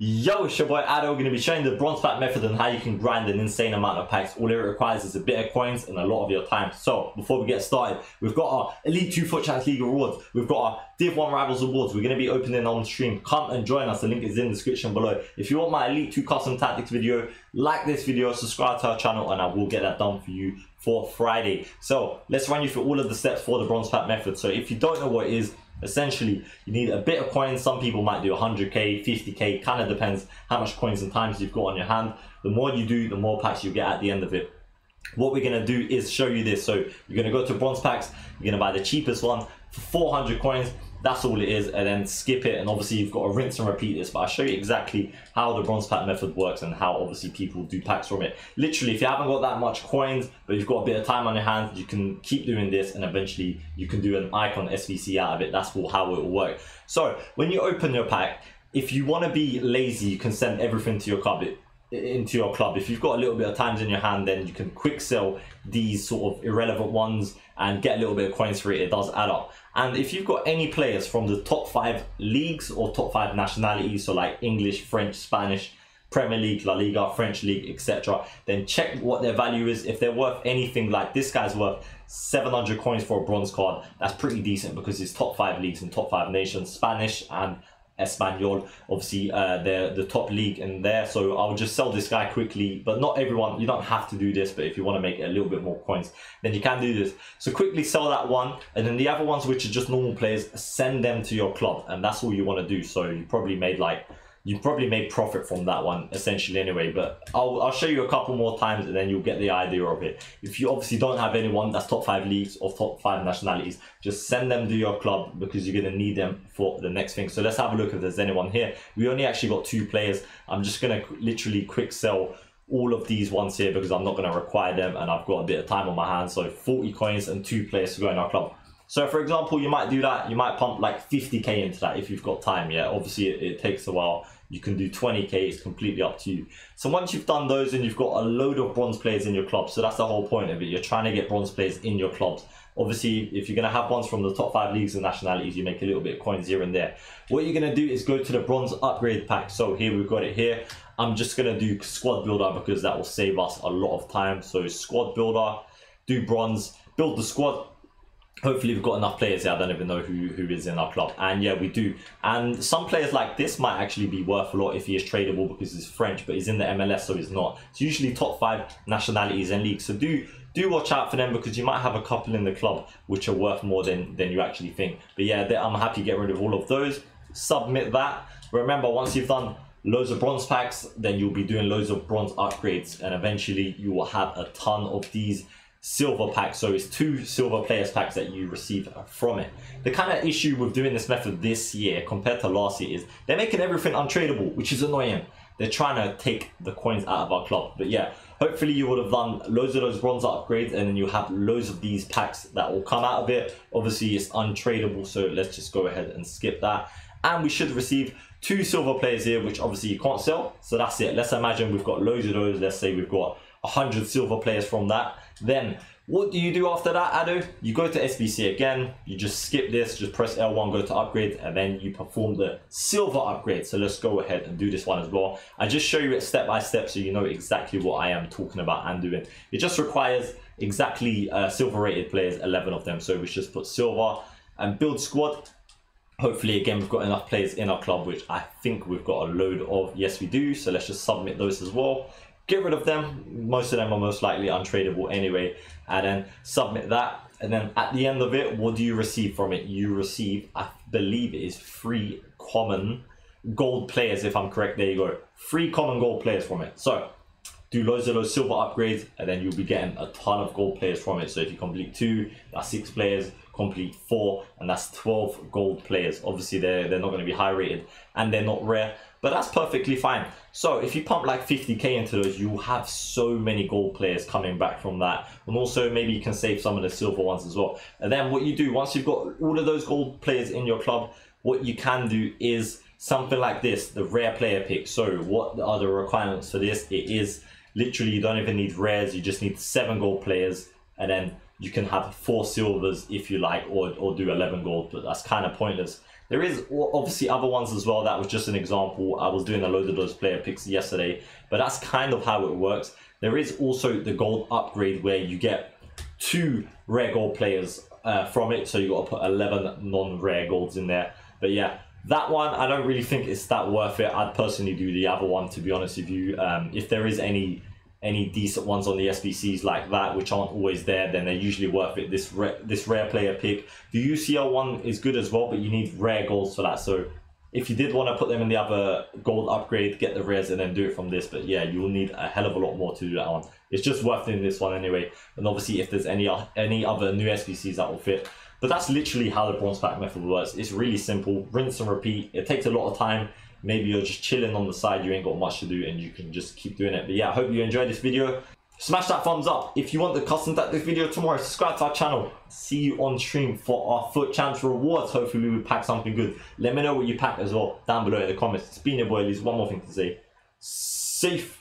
Yo, it's your boy Addo. We're going to be showing the bronze pack method and how you can grind an insane amount of packs. All it requires is a bit of coins and a lot of your time. So, before we get started, we've got our Elite 2 FUT Champs League rewards. We've got our Div 1 Rivals rewards. We're going to be opening on stream. Come and join us. The link is in the description below. If you want my Elite 2 Custom Tactics video, like this video, subscribe to our channel, and I will get that done for you for Friday. So, let's run you through all of the steps for the bronze pack method. So, if you don't know what it is, Essentially, you need a bit of coins. Some people might do 100k, 50k, kind of depends how much coins and times you've got on your hand. The more you do, the more packs you get at the end of it. What we're going to do is show you this. So you're going to go to bronze packs, you're going to buy the cheapest one for 400 coins that's all it is and then skip it and obviously you've got to rinse and repeat this but I'll show you exactly how the bronze pack method works and how obviously people do packs from it. Literally if you haven't got that much coins but you've got a bit of time on your hands you can keep doing this and eventually you can do an icon SBC out of it. That's how it will work. So when you open your pack if you want to be lazy you can send everything to your it, into your club. If you've got a little bit of times in your hand, then you can quick sell these sort of irrelevant ones and get a little bit of coins for it. It does add up. And if you've got any players from the top five leagues or top five nationalities, so like English, French, Spanish, Premier League, La Liga, French League, etc., then check what their value is. If they're worth anything like this guy's worth 700 coins for a bronze card, that's pretty decent because it's top five leagues and top five nations, Spanish and Espanyol, obviously uh, the top league in there. So I would just sell this guy quickly, but not everyone, you don't have to do this, but if you want to make a little bit more coins, then you can do this. So quickly sell that one, and then the other ones, which are just normal players, send them to your club, and that's all you want to do. So you probably made like you probably made profit from that one essentially anyway but I'll, I'll show you a couple more times and then you'll get the idea of it if you obviously don't have anyone that's top five leagues or top five nationalities just send them to your club because you're going to need them for the next thing so let's have a look if there's anyone here we only actually got two players i'm just going to literally quick sell all of these ones here because i'm not going to require them and i've got a bit of time on my hands so 40 coins and two players to go in our club so for example, you might do that. You might pump like 50k into that if you've got time. Yeah, obviously it, it takes a while. You can do 20k. It's completely up to you. So once you've done those and you've got a load of bronze players in your club, so that's the whole point of it. You're trying to get bronze players in your clubs. Obviously, if you're going to have ones from the top five leagues and nationalities, you make a little bit of coins here and there. What you're going to do is go to the bronze upgrade pack. So here we've got it here. I'm just going to do squad builder because that will save us a lot of time. So squad builder, do bronze, build the squad hopefully we've got enough players here. I don't even know who, who is in our club. And yeah, we do. And some players like this might actually be worth a lot if he is tradable because he's French, but he's in the MLS, so he's not. It's usually top five nationalities and leagues. So do do watch out for them because you might have a couple in the club which are worth more than, than you actually think. But yeah, I'm happy to get rid of all of those. Submit that. Remember, once you've done loads of bronze packs, then you'll be doing loads of bronze upgrades. And eventually you will have a ton of these silver packs. So it's two silver players packs that you receive from it. The kind of issue with doing this method this year compared to last year is they're making everything untradeable, which is annoying. They're trying to take the coins out of our club. But yeah, hopefully you would have done loads of those bronze upgrades and then you have loads of these packs that will come out of it. Obviously it's untradeable, so let's just go ahead and skip that. And we should receive two silver players here, which obviously you can't sell. So that's it. Let's imagine we've got loads of those. Let's say we've got 100 silver players from that then what do you do after that, Addo? You go to SBC again, you just skip this, just press L1, go to upgrade, and then you perform the silver upgrade. So let's go ahead and do this one as well. I just show you it step by step so you know exactly what I am talking about and doing. It just requires exactly uh, silver rated players, 11 of them. So we just put silver and build squad. Hopefully, again, we've got enough players in our club, which I think we've got a load of. Yes, we do. So let's just submit those as well get rid of them. Most of them are most likely untradeable anyway. And then submit that. And then at the end of it, what do you receive from it? You receive, I believe it is free common gold players, if I'm correct. There you go. Free common gold players from it. So do loads of those silver upgrades and then you'll be getting a ton of gold players from it. So if you complete two, that's six players, complete four, and that's 12 gold players. Obviously, they're, they're not going to be high rated and they're not rare but that's perfectly fine. So if you pump like 50k into those, you will have so many gold players coming back from that. And also maybe you can save some of the silver ones as well. And then what you do, once you've got all of those gold players in your club, what you can do is something like this, the rare player pick. So what are the requirements for this? It is literally, you don't even need rares, you just need seven gold players. And then you can have four silvers if you like, or, or do 11 gold, but that's kind of pointless There is obviously other ones as well. That was just an example. I was doing a load of those player picks yesterday, but that's kind of how it works. There is also the gold upgrade where you get two rare gold players uh, from it. So you got to put 11 non-rare golds in there. But yeah, that one, I don't really think it's that worth it. I'd personally do the other one, to be honest with you. Um, if there is any any decent ones on the SBCs like that, which aren't always there, then they're usually worth it. This rare, this rare player pick. The UCL one is good as well, but you need rare golds for that. So if you did want to put them in the other gold upgrade, get the rares and then do it from this. But yeah, you will need a hell of a lot more to do that on. It's just worth doing this one anyway. And obviously, if there's any any other new SBCs that will fit. But that's literally how the bronze pack method works. It's really simple, rinse and repeat. It takes a lot of time. Maybe you're just chilling on the side, you ain't got much to do and you can just keep doing it. But yeah, I hope you enjoyed this video. Smash that thumbs up. If you want the custom tactics video tomorrow, subscribe to our channel. See you on stream for our FUT Champs rewards. Hopefully we pack something good. Let me know what you pack as well down below in the comments. It's been your boy, One more thing to say. Safe